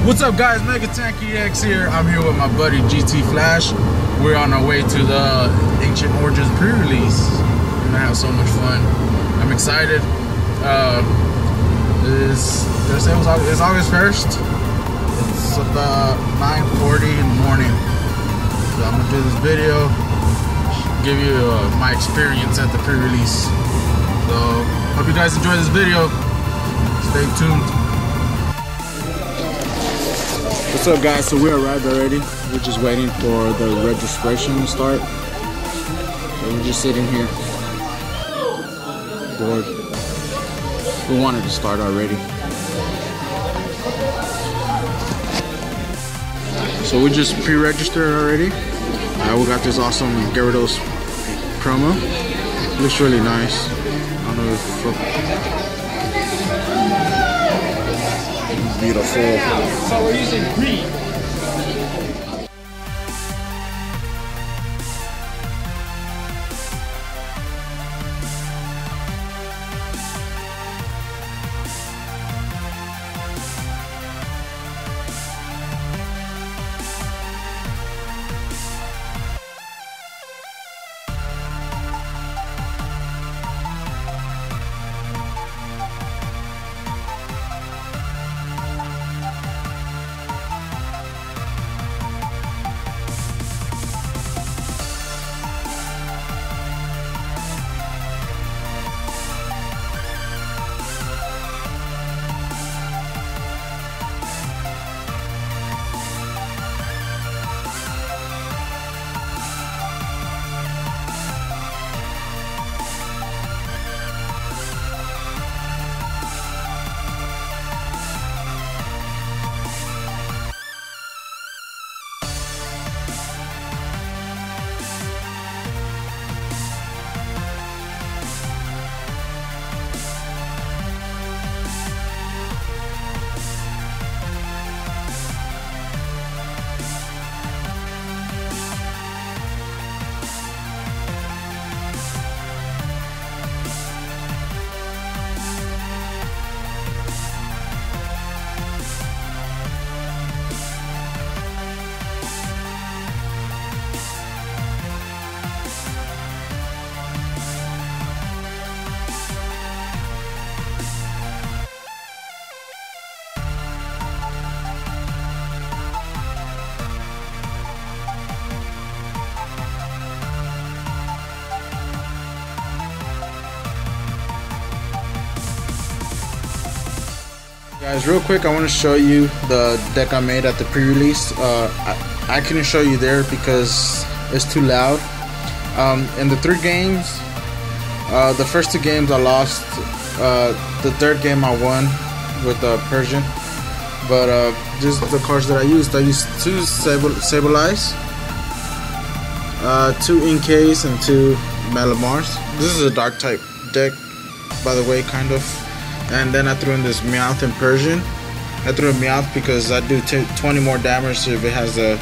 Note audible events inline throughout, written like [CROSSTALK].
What's up guys, Mega Tank EX here. I'm here with my buddy GT Flash. We're on our way to the Ancient Origins pre-release. We're gonna have so much fun. I'm excited. Uh, it's, it's, August 1st. It's about 9.40 in the morning. So I'm gonna do this video, give you uh, my experience at the pre-release. So, hope you guys enjoy this video. Stay tuned. What's up guys, so we arrived already. We're just waiting for the registration to start. So we're just sitting here. Bored. We wanted to start already. So we just pre-registered already. Uh, we got this awesome Gyarados promo. Looks really nice. I don't know if beautiful. So we're using green. Guys, real quick, I want to show you the deck I made at the pre-release. Uh, I, I, couldn't show you there because it's too loud. Um, in the three games, uh, the first two games I lost. Uh, the third game I won with uh, Persian. But uh, just the cards that I used, I used two Sable, Sableyes, uh, two Inkays, and two Malamars. This is a dark type deck, by the way, kind of and then I threw in this Meowth in Persian. I threw a Meowth because I do 20 more damage if it has a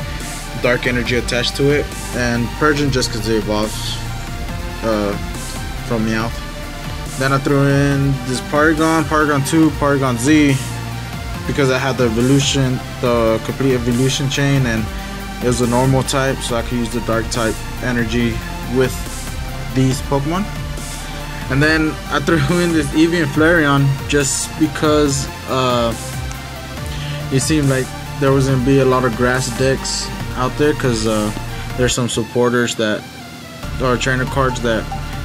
dark energy attached to it, and Persian just because it evolves uh, from Meowth. Then I threw in this Porygon, Porygon 2, Porygon Z, because I had the evolution, the complete evolution chain, and it was a normal type, so I could use the dark type energy with these Pokemon. And then I threw [LAUGHS] in this Eevee and Flareon just because uh, it seemed like there was gonna be a lot of grass decks out there because uh, there's some supporters that are trainer cards that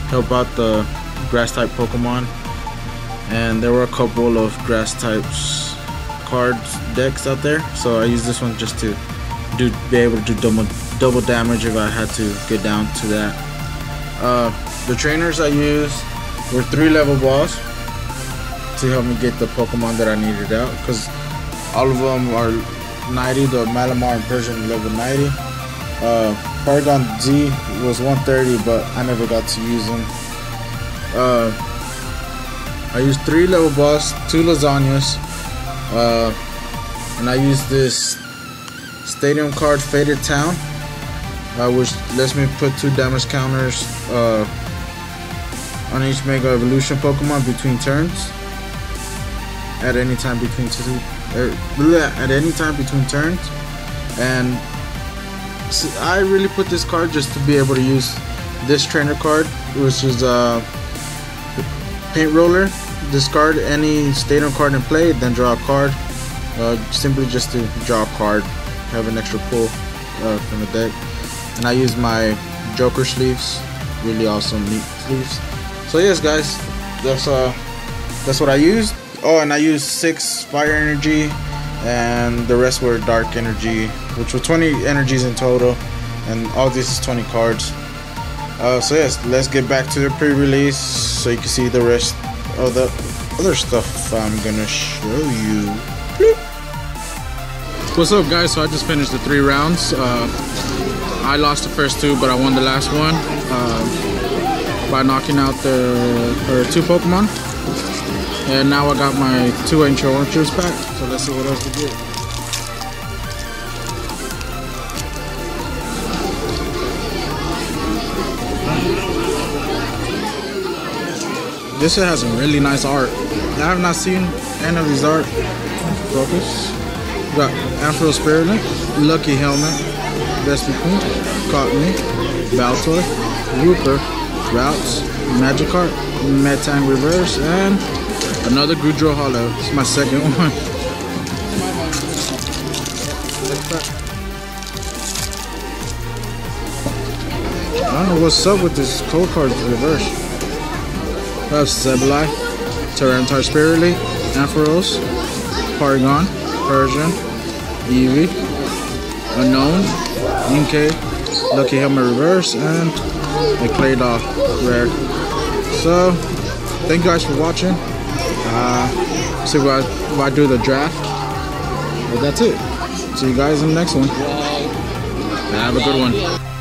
help out the grass type Pokemon, and there were a couple of grass types cards decks out there. So I used this one just to do be able to do double double damage if I had to get down to that. Uh, the trainers I used we're three Level Balls to help me get the Pokemon that I needed out because all of them are 90. The Malamar and Persian level 90. Uh, Porygon Z was 130, but I never got to use them. Uh, I used three Level Balls, two Lysandres, uh, and I used this stadium card Faded Town, uh, which lets me put two damage counters uh, on each Mega Evolution Pokemon between turns. At any time between two, at any time between turns. And I really put this card just to be able to use this trainer card, which is a paint roller. Discard any stadium card in play, then draw a card. Uh, simply just to draw a card, have an extra pull uh, from the deck. And I use my Joker sleeves, really awesome neat sleeves. So yes, guys, that's uh, that's what I used. Oh, and I used six fire energy, and the rest were dark energy, which were 20 energies in total, and all this is 20 cards. Uh, so yes, let's get back to the pre-release so you can see the rest of the other stuff I'm gonna show you. Bloop. What's up guys, so I just finished the three rounds. Uh, I lost the first two, but I won the last one uh, by knocking out the two Pokemon. And now I got my two Ancient Origins back, so let's see what else we get. This has some really nice art. I have not seen any of these art. Focus. We got Ampharos Spiritomb, Lucky Helmet, Vespiquen, Cottonee, Baltoy, Rooper, Routes, Magikarp, Metang Reverse, and Another Goodra Holo. It's my second [LAUGHS] one. I don't know what's up with this cold card reverse. That's Sableye, Tyranitar Spirally, Ampharos, Porygon, Persian, Eevee, Unown, Inkay, Lucky Helmet Reverse, and a Claydol Rare. So, thank you guys for watching. Uh, see what I, I do the draft. But that's it. See you guys in the next one. Have a good one.